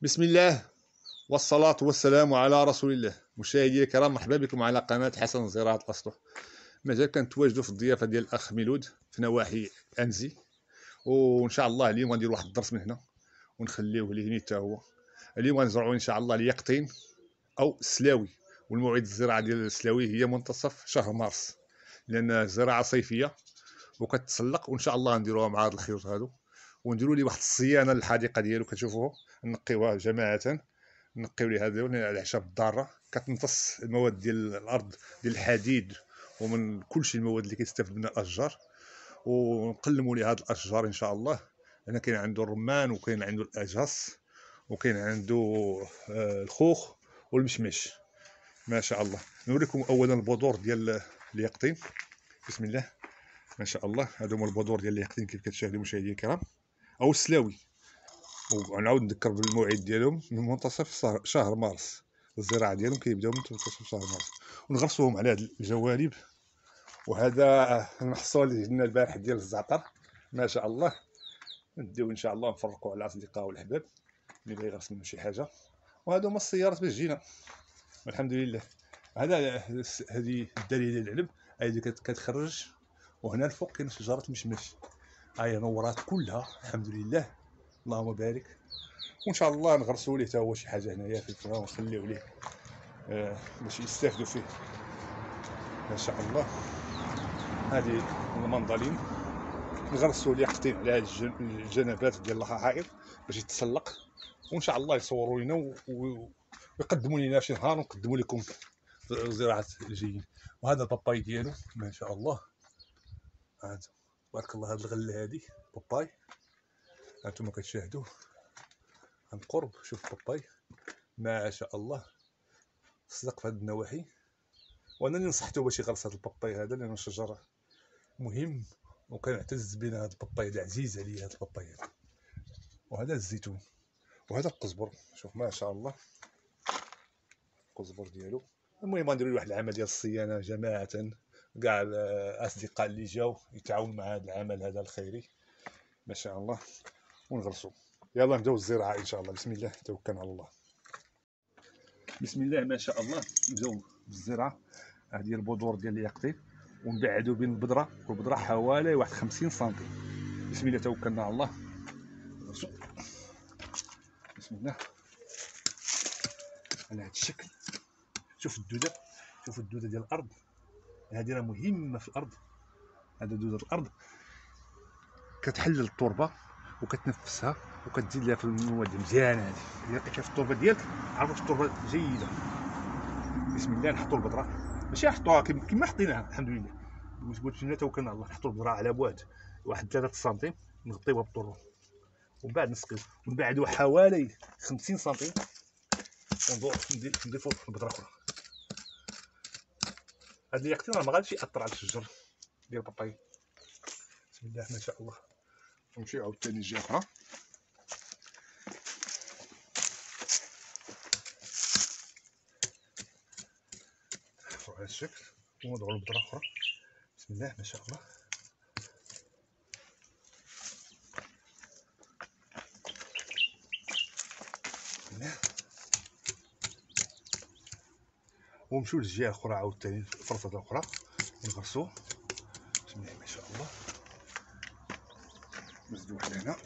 بسم الله والصلاة والسلام على رسول الله. مشاهدي الكرام مرحبا بكم على قناة حسن زراعة الأسطح. مازال كنتواجدوا في الضيافة ديال الأخ ميلود في نواحي أنزي. وإن شاء الله اليوم غنديروا واحد الدرس من هنا ونخليوه ليه حتى هو. اليوم غنزرعوا إن شاء الله اليقطين أو السلاوي. والموعد الزراعة ديال السلاوي هي منتصف شهر مارس. لأن زراعة صيفية وكتسلق وإن شاء الله غنديروها مع هاد الخيوط هادو. ونديروا ليه واحد الصيانة للحديقه ديالو كتشوفوه نقيوها جماعة نقيو ليه هذا الاعشاب الضاره كتمتص المواد ديال الأرض ديال الحديد ومن كل شيء المواد اللي كيستافد منها الأشجار. ونقلموا ليه هاد الأشجار إن شاء الله. أنا كاين عنده الرمان وكاين عنده الاجاص وكاين عنده آه، الخوخ والمشمش. ما شاء الله. نوريكم اولا البذور ديال اليقطين. بسم الله. ما شاء الله. هادو هما البذور ديال اليقطين كيف كتشاهدوا مشاهدينا الكرام. أو السلاوي ونعاود نذكر بالموعد ديالهم من منتصف شهر مارس. الزراعة ديالهم كيبداو من منتصف شهر مارس. ونغرسوهم على هاد الجوانب. وهذا المحصول اللي جبنا البارح ديال الزعتر. ما شاء الله. نديو إن شاء الله نفرقوا على الاصدقاء والأحباب. اللي بغى يغرس منه شي حاجة. وهذا هما السيارات باش جينا. الحمد لله. هذا هذه الدليل العلم. هذه كتخرج. وهنا الفوق كاين شجرة مشمش. هاي نورات كلها الحمد لله اللهم بارك. وإن شاء الله نغرسوا ليه حتى هو شي حاجة هنايا في الفرا ونخليو ليه آه باش يستافدوا فيه. ما شاء الله. هذه المندلين نغرسوا ليه قطين على الجنبات ديال الحائط باش يتسلق. وإن شاء الله يصوروا لنا ويقدموا لنا شي نهار ونقدموا لكم زراعة الجيين وهذا الباباي ديالو ما شاء الله. هذا. بارك الله هاد الغلة هادي باباي. هانتوما كتشاهدوا عن قرب شوف باباي. ما شاء الله. صدق في هاد النواحي. وأنا اللي نصحته باش يغرس هاد الباباي هذا لأنه شجرة مهم وكنعتز بنا هاد الباباي هذا عزيز عليا هاد الباباي هذا. وهذا الزيتون. وهذا القزبر. شوف ما شاء الله. القزبر ديالو. المهم غنديروا واحد العمل ديال الصيانة جماعة. كاع الأصدقاء اللي جاو يتعاونوا مع هذا العمل هذا الخيري. ما شاء الله. ونغرسوا يلا نبدأو الزراعة إن شاء الله. بسم الله. توكلنا على الله. بسم الله. ما شاء الله. نبدأو بالزراعة. هذه البذور ديال اليقطين ونبعدوا بين البذرة. والبذرة حوالي واحد 50 سنتي بسم الله. توكلنا على الله. بسم الله. على هذا الشكل. شوف الدودة. شوف الدودة ديال الأرض. هذه مهمة في الأرض. هذا دوده الأرض. كتحلل التربة وكتنفسها وكتزيد لها في المواد مزيانه هذه. الا لقيتها في التربة ديالك عرف التربة جيدة. بسم الله نحطوا البذرة. ماشي نحطوها كما حطيناها الحمد لله. قلت لنا توكلنا على الله نحطوا البذرة على بعد واحد 3 سنتيم نغطيوها بالتربة. ومن بعد نسقيو. ونبعدو حوالي 50 سنتيم ونضيفوا البذرة أخرى. هاد اليقطين راه ما غاديش يأثر على الشجر ديال الباباي بسم الله ما شاء الله. نمشيو عاوتاني الجهه أخرى بهذا الشكل. ونوضعو البذره أخرى. بسم الله ما شاء الله. بسم الله. ونمشيو للجهه الاخرى عاوتاني الفرصه الاخرى نغرسوه بسم الله ما شاء الله. نزيدو واحد هنا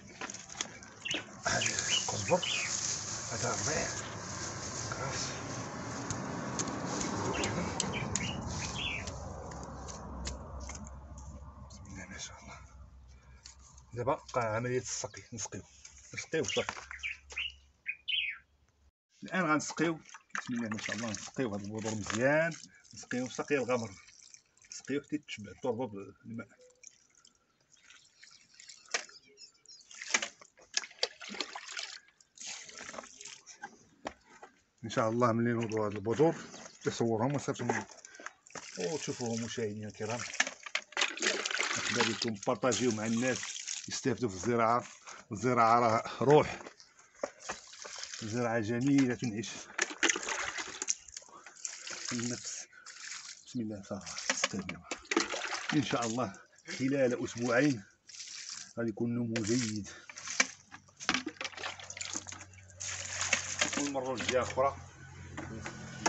هذا القزبر هذا الربيع كراس بسم الله ما شاء الله. دابا عملية السقي. نسقيو. نسقيو صافي. الآن غنسقيو بسم الله ما شاء الله. نسقيو هاد البذور مزيان. نسقيو سقي الغمر. نسقيو حتى تشبع التربه بالماء إن شاء الله ملي نوضوا هاد البذور تصورهم وصافي وتشوفوهم مشاهدينا الكرام. مرحبا بكم بارطاجيو مع الناس يستافدوا في الزراعة. الزراعة راه روح. الزراعه جميلة تنعش النفس. بسم الله استهدوا إن شاء الله خلال أسبوعين غادي يكون نمو جيد. ونمروا لجهه أخرى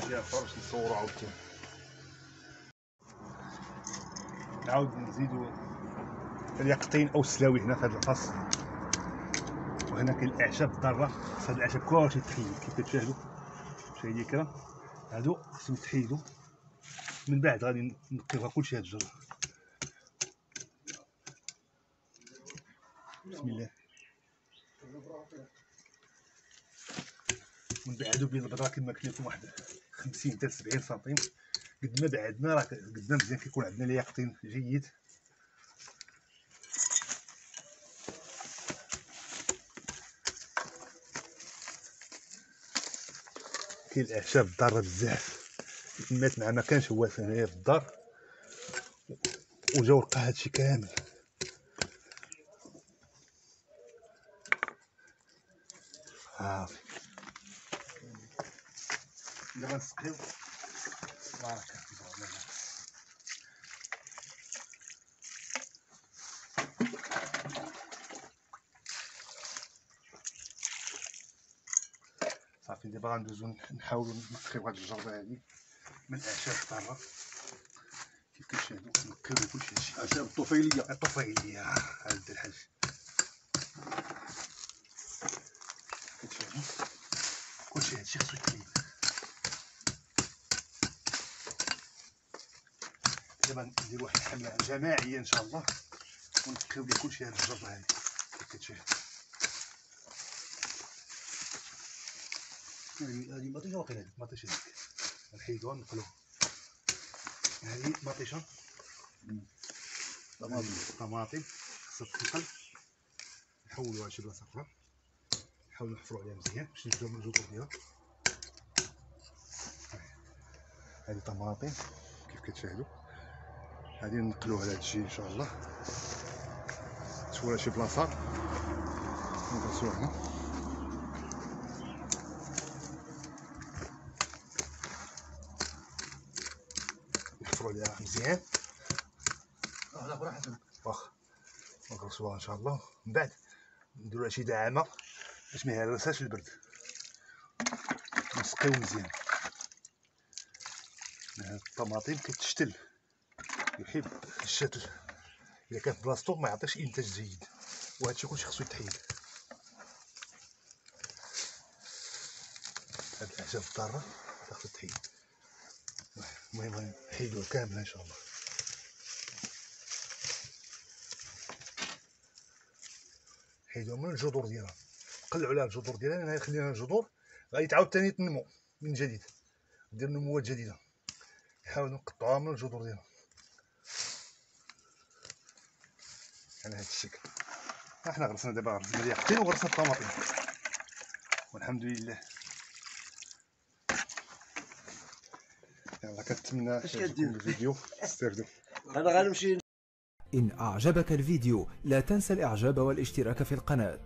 جهه أخرى باش نصوروا عاوتاني نعاود نزيدو اليقطين أو السلاوي هنا في هذا القص وهنا كاين الأعشاب الضارة. هاد الأعشاب كلشي تحيد كيف كتشاهدوا مشاهدي الكرام هادو خصهم يتحيدوا من بعد غادي نقيوها كلشي هاد الجر بسم الله. ونبعدو بين البذره كما قلت لكم واحد 50 حتى 70 سنتيم. قد ما بعدنا راه قد ما مزيان كيكون عندنا اليقطين جيد. كاين الاعشاب ضاره بزاف. مات مع ما كانش هو هنايا في الدار وجا ولقى هادشي كامل. صافي. دابا نسقيو. بارك صافي دابا غندوزو نحاولو نقيو هاد الجرده هادي من الأعشاب الضاره كيف كتشاهدو نقيو كلشي هادشي أعشاب الطفيلية. الطفيلية. هاد الحاج كتشاهدو كلشي هادشي خصو يتكلم دابا ندير واحد الحملة جماعية إن شاء الله بها كلشي هاد الجرده هادي. كيف هذه هذه مطيشه واقيلا هذه مطيشه ديك نحيدوها نقلوها هادي مطيشه طماطم. طماطم خصها تنقل نحولوها لشي بلاصه أخرى نحاولو نحفرو عليها مزيان باش من الجذور ديالها هادي طماطم كيف كتشاهدوا هادي نقلوها لهاد الشيء إن شاء الله. تولى شي بلاصة. ندرسوها هنا. حسن واخا نغرسوها إن شاء الله. من بعد نديرو شي دعامة باش ما يهرسهاش البرد. نسقيو مزيان. الطماطم كتشتل يحب الشتل اذا كان في بلاصتو ما يعطيش إنتاج جيد وهادشي كلشي خصو يتحيد. هاد الاعشاب الضارة خصها تحيد المهم نحيدوها كامله إن شاء الله. حيدو من الجذور ديالها نقلعوا عليها الجذور ديالها لأن لنا الجذور. غادي تعاود تنمو من جديد. دير نموات جديدة. نحاول نقطعوها من الجذور ديالها على هذا الشكل. إحنا غرسنا دابا غرسنا اليقطين وغرسنا الطماطم. والحمد لله. يلا كنتمنى يعجبكم كدير؟ الفيديو. استافدوا أنا غنمشي. إن أعجبك الفيديو لا تنسى الإعجاب والاشتراك في القناة.